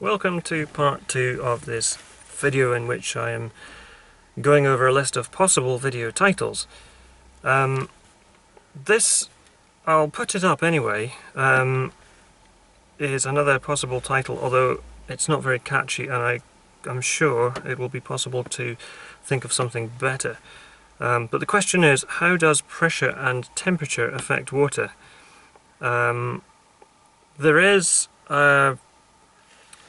Welcome to part two of this video in which I am going over a list of possible video titles. Um, this, I'll put it up anyway, um, is another possible title, although it's not very catchy and I, I'm sure it will be possible to think of something better. Um, but the question is, how does pressure and temperature affect water? Um, there is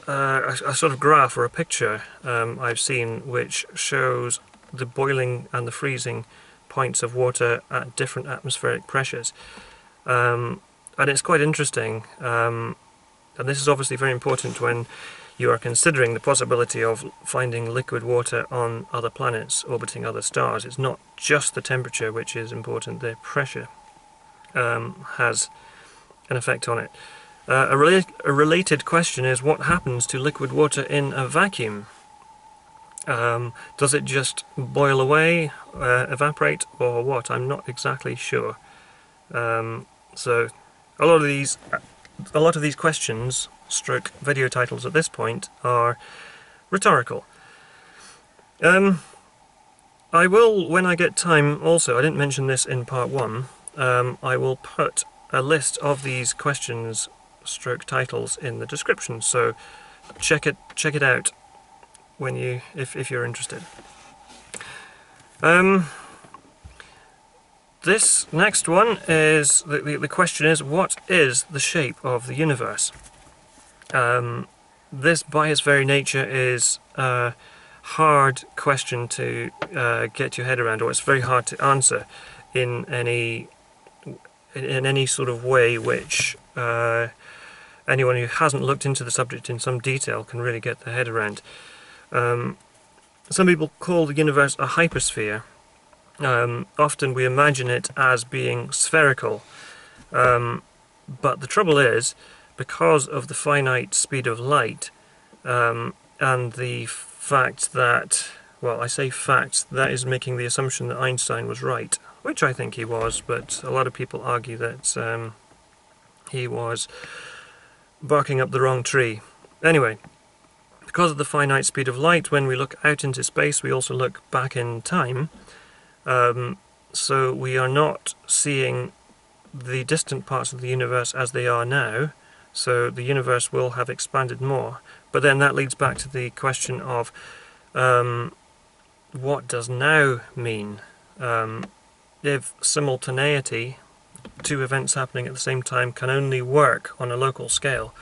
a, a, a, sort of graph or a picture um, I've seen which shows the boiling and the freezing points of water at different atmospheric pressures. Um, and it's quite interesting, um, and this is obviously very important when you are considering the possibility of finding liquid water on other planets orbiting other stars. It's not just the temperature which is important, the pressure um, has an effect on it. Uh, a, a, related question is what happens to liquid water in a vacuum? Um, does it just boil away, uh, evaporate, or what? I'm not exactly sure. Um, so, a lot of these, a lot of these questions, stroke video titles at this point, are rhetorical. Um, I will, when I get time, also. I didn't mention this in part one. Um, I will put a list of these questions stroke titles in the description. So check it check it out when you if, if you're interested. Um, this next one is the, the, the, question is what is the shape of the universe? Um, this by its very nature is a hard question to uh, get your head around or it's very hard to answer in any in any sort of way which uh, anyone who hasn't looked into the subject in some detail can really get their head around. Um, some people call the universe a hypersphere. Um, often we imagine it as being spherical, um, but the trouble is, because of the finite speed of light um, and the fact that, well, I say fact, that is making the assumption that Einstein was right which I think he was, but a lot of people argue that um, he was barking up the wrong tree. Anyway, because of the finite speed of light, when we look out into space, we also look back in time. Um, so we are not seeing the distant parts of the universe as they are now, so the universe will have expanded more. But then that leads back to the question of um, what does now mean? Um, if simultaneity, two events happening at the same time, can only work on a local scale,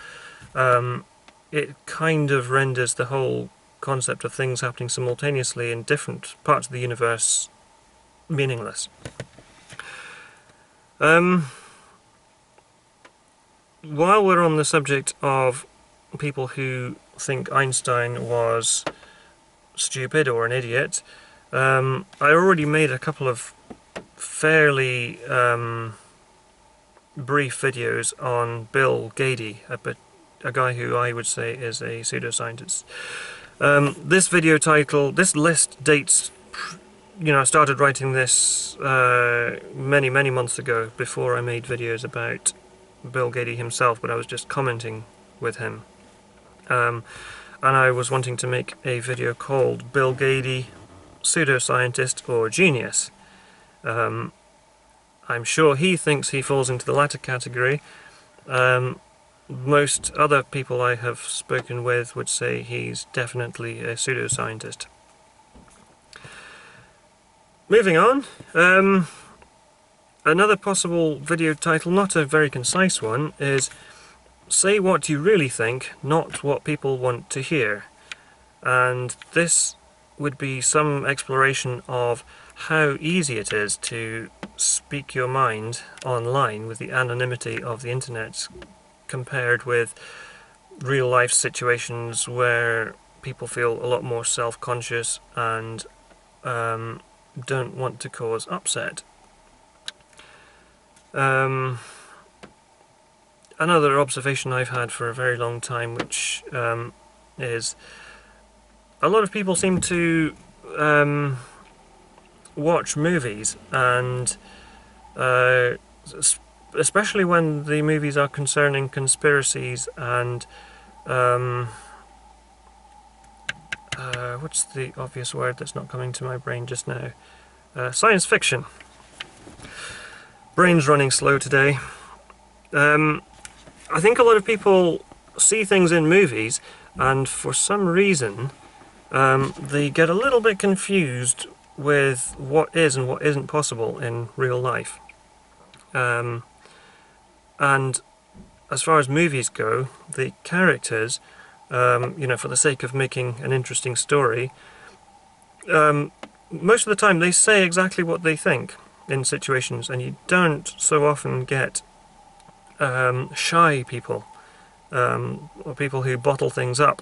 um, it kind of renders the whole concept of things happening simultaneously in different parts of the universe meaningless. Um, while we're on the subject of people who think Einstein was stupid or an idiot, um, I already made a couple of fairly um, brief videos on Bill Gaede, a, a, guy who I would say is a pseudoscientist. Um, this video title, this list dates, you know, I started writing this uh, many, many months ago before I made videos about Bill Gaede himself, but I was just commenting with him. Um, and I was wanting to make a video called Bill Gaede, Pseudoscientist or Genius. Um, I'm sure he thinks he falls into the latter category. Um, most other people I have spoken with would say he's definitely a pseudoscientist. Moving on, um, another possible video title, not a very concise one, is Say What You Really Think, Not What People Want to Hear. And this would be some exploration of how easy it is to speak your mind online with the anonymity of the internet compared with real life situations where people feel a lot more self-conscious and um, don't want to cause upset. Um, another observation I've had for a very long time which um, is a lot of people seem to um, watch movies and uh, especially when the movies are concerning conspiracies and um, uh, what's the obvious word that's not coming to my brain just now? Uh, science fiction. Brain's running slow today. Um, I think a lot of people see things in movies and for some reason um, they get a little bit confused with what is and what isn't possible in real life. Um, and as far as movies go, the characters, um, you know, for the sake of making an interesting story, um, most of the time they say exactly what they think in situations, and you don't so often get um, shy people um, or people who bottle things up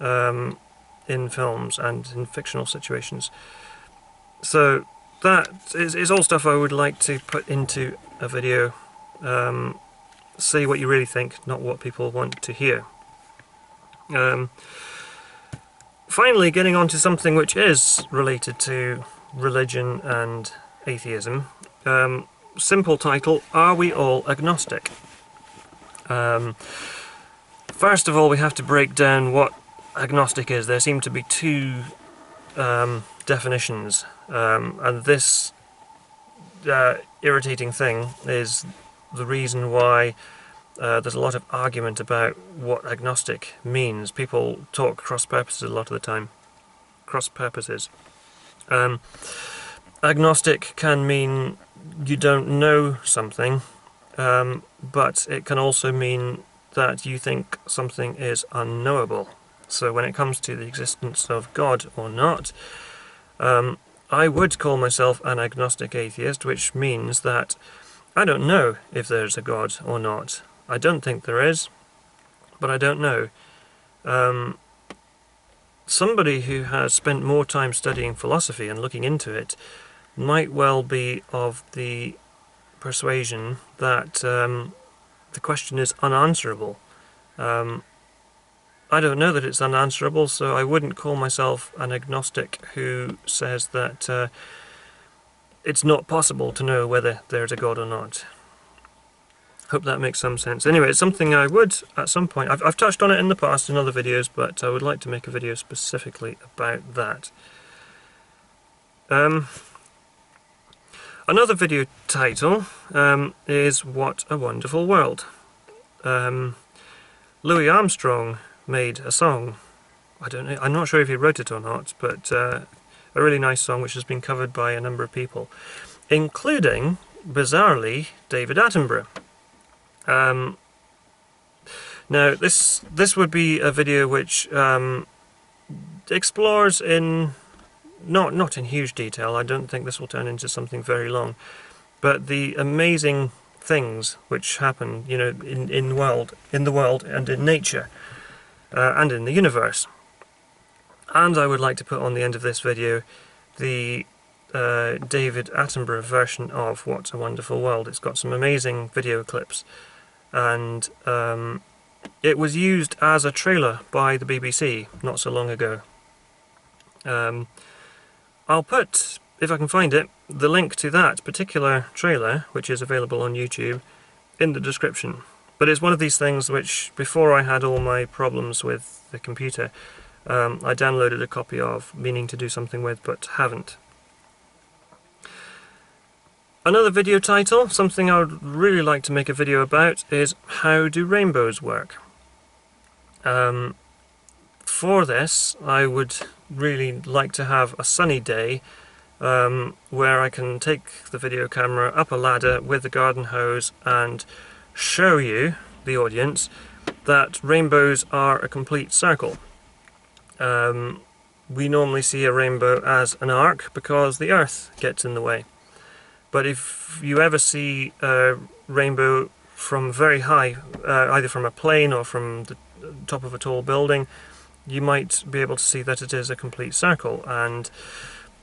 um, in films and in fictional situations. So that is, is, all stuff I would like to put into a video. Um, say what you really think, not what people want to hear. Um, finally, getting on to something which is related to religion and atheism. Um, simple title, Are We All Agnostic? Um, first of all, we have to break down what agnostic is. There seem to be two um, definitions, um, and this uh, irritating thing is the reason why uh, there's a lot of argument about what agnostic means. People talk cross purposes a lot of the time. Cross purposes. Um, agnostic can mean you don't know something, um, but it can also mean that you think something is unknowable. So when it comes to the existence of God or not, um, I would call myself an agnostic atheist, which means that I don't know if there's a God or not. I don't think there is, but I don't know. Um, somebody who has spent more time studying philosophy and looking into it might well be of the persuasion that um, the question is unanswerable. Um, I don't know that it's unanswerable, so I wouldn't call myself an agnostic who says that uh, it's not possible to know whether there's a God or not. Hope that makes some sense. Anyway, it's something I would, at some point, I've, I've touched on it in the past in other videos, but I would like to make a video specifically about that. Um, another video title um, is What a Wonderful World. Um, Louis Armstrong made a song. I don't know, I'm not sure if he wrote it or not, but uh, a really nice song which has been covered by a number of people, including, bizarrely, David Attenborough. Um, now, this this would be a video which um, explores in not not in huge detail. I don't think this will turn into something very long, but the amazing things which happen, you know, in in world in the world and in nature uh, and in the universe. And I would like to put on the end of this video the uh, David Attenborough version of What a Wonderful World. It's got some amazing video clips and um, it was used as a trailer by the BBC not so long ago. Um, I'll put, if I can find it, the link to that particular trailer, which is available on YouTube, in the description. But it's one of these things which, before I had all my problems with the computer, um, I downloaded a copy of, meaning to do something with, but haven't. Another video title, something I would really like to make a video about, is How do rainbows work? Um, for this, I would really like to have a sunny day um, where I can take the video camera up a ladder with the garden hose and show you, the audience, that rainbows are a complete circle. Um, we normally see a rainbow as an arc because the earth gets in the way. But if you ever see a rainbow from very high, uh, either from a plane or from the top of a tall building, you might be able to see that it is a complete circle. And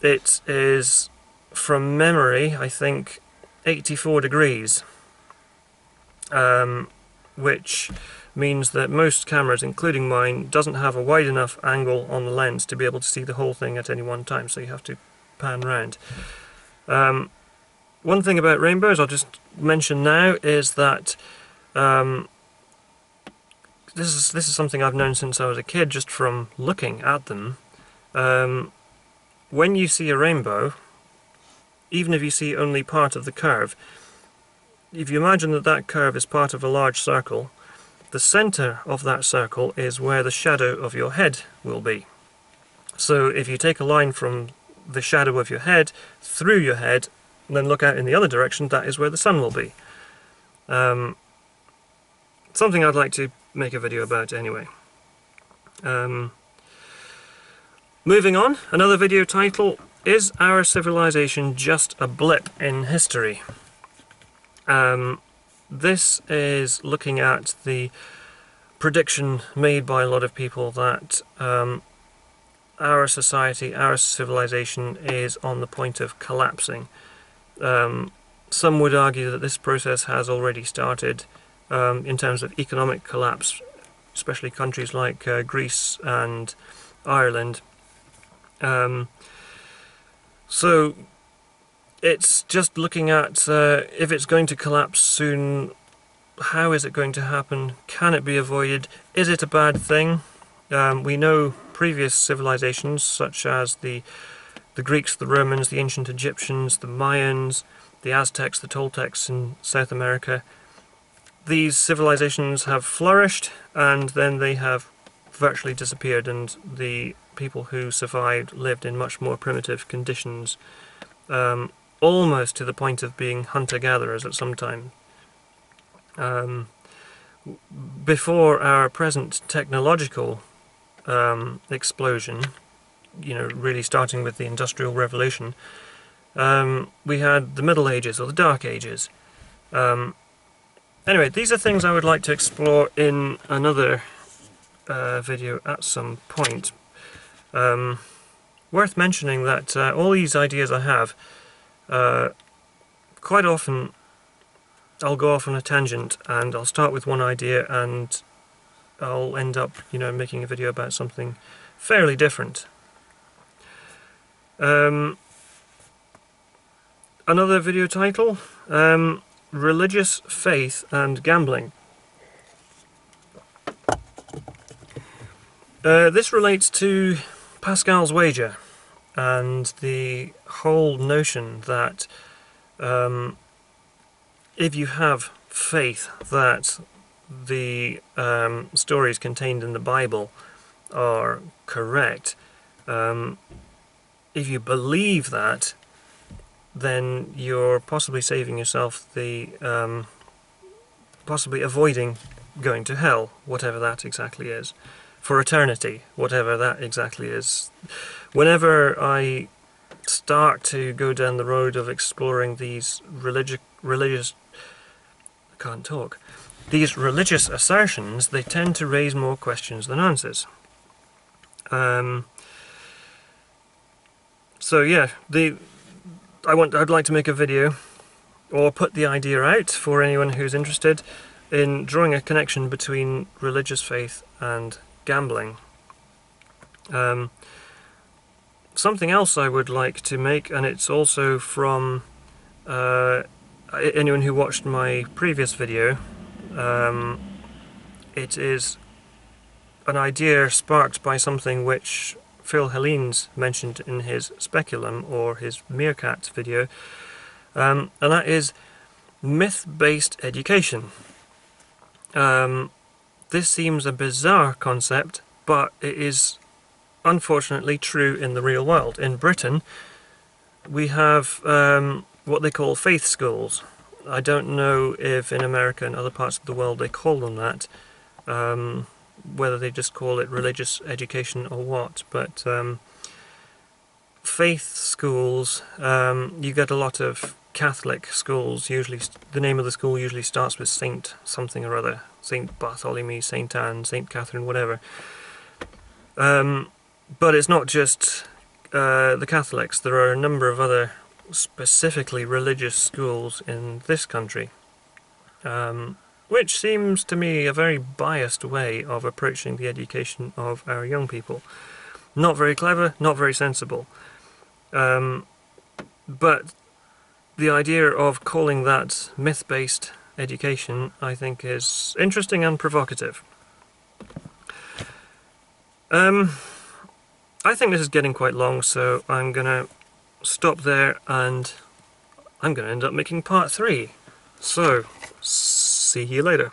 it is, from memory, I think, 84 degrees um, which means that most cameras, including mine, doesn't have a wide enough angle on the lens to be able to see the whole thing at any one time, so you have to pan round. Um, one thing about rainbows I'll just mention now is that um, this is this is something I've known since I was a kid, just from looking at them. Um, when you see a rainbow, even if you see only part of the curve, if you imagine that that curve is part of a large circle, the center of that circle is where the shadow of your head will be. So if you take a line from the shadow of your head through your head, and then look out in the other direction, that is where the sun will be. Um, something I'd like to make a video about anyway. Um, moving on, another video title, Is Our Civilization Just a Blip in History? Um, this is looking at the prediction made by a lot of people that um, our society, our civilization is on the point of collapsing. Um, some would argue that this process has already started um, in terms of economic collapse, especially countries like uh, Greece and Ireland. Um, so it's just looking at uh, if it's going to collapse soon, how is it going to happen? Can it be avoided? Is it a bad thing? Um, we know previous civilizations, such as the the Greeks, the Romans, the ancient Egyptians, the Mayans, the Aztecs, the Toltecs in South America. These civilizations have flourished and then they have virtually disappeared and the people who survived lived in much more primitive conditions, um, almost to the point of being hunter-gatherers at some time. Um, before our present technological um, explosion, you know, really starting with the Industrial Revolution, um, we had the Middle Ages or the Dark Ages. Um, anyway, these are things I would like to explore in another uh, video at some point. Um, worth mentioning that uh, all these ideas I have, uh, quite often I'll go off on a tangent and I'll start with one idea and I'll end up, you know, making a video about something fairly different. Um, another video title, um, Religious Faith and Gambling. Uh, this relates to Pascal's wager and the whole notion that um, if you have faith that the um, stories contained in the Bible are correct, um, if you believe that, then you're possibly saving yourself the um, possibly avoiding going to hell, whatever that exactly is, for eternity, whatever that exactly is. Whenever I start to go down the road of exploring these religious religious I can't talk these religious assertions they tend to raise more questions than answers um, so yeah, the I want I'd like to make a video or put the idea out for anyone who's interested in drawing a connection between religious faith and gambling. Um, something else I would like to make, and it's also from uh, anyone who watched my previous video, um, it is an idea sparked by something which Phil Hellenes mentioned in his Speculum or his Meerkat video, um, and that is myth-based education. Um, this seems a bizarre concept, but it is unfortunately true in the real world. In Britain, we have um, what they call faith schools. I don't know if in America and other parts of the world they call them that. Um, whether they just call it religious education or what, but um, faith schools, um, you get a lot of Catholic schools, usually the name of the school usually starts with Saint something or other, Saint Bartholomew, Saint Anne, Saint Catherine, whatever. Um, but it's not just uh, the Catholics, there are a number of other specifically religious schools in this country. Um, which seems to me a very biased way of approaching the education of our young people. Not very clever, not very sensible. Um, but the idea of calling that myth-based education, I think, is interesting and provocative. Um, I think this is getting quite long, so I'm going to stop there and I'm going to end up making part three. So, see you later.